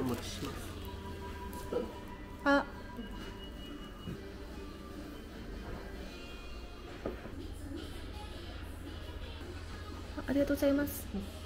お持ちしますあありがとうございます。